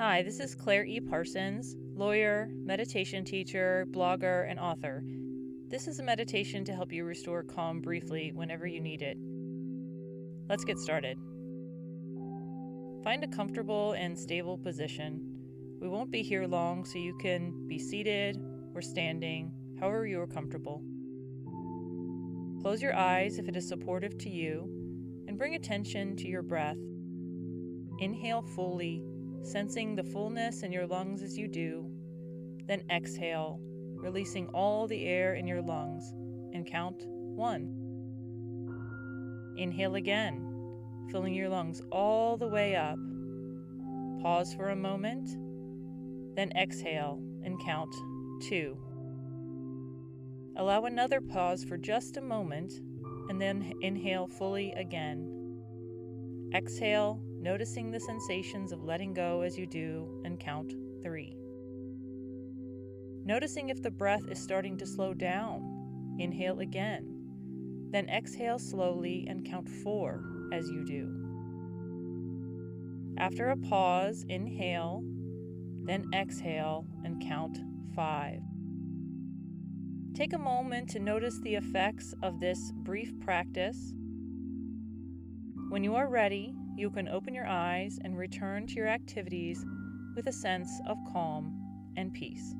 Hi, this is Claire E. Parsons, lawyer, meditation teacher, blogger, and author. This is a meditation to help you restore calm briefly whenever you need it. Let's get started. Find a comfortable and stable position. We won't be here long, so you can be seated or standing, however you are comfortable. Close your eyes if it is supportive to you, and bring attention to your breath. Inhale fully, sensing the fullness in your lungs as you do. Then exhale, releasing all the air in your lungs, and count one. Inhale again, filling your lungs all the way up. Pause for a moment, then exhale and count two. Allow another pause for just a moment, and then inhale fully again. Exhale, noticing the sensations of letting go as you do, and count three. Noticing if the breath is starting to slow down, inhale again. Then exhale slowly and count four as you do. After a pause, inhale, then exhale and count five. Take a moment to notice the effects of this brief practice. When you are ready, you can open your eyes and return to your activities with a sense of calm and peace.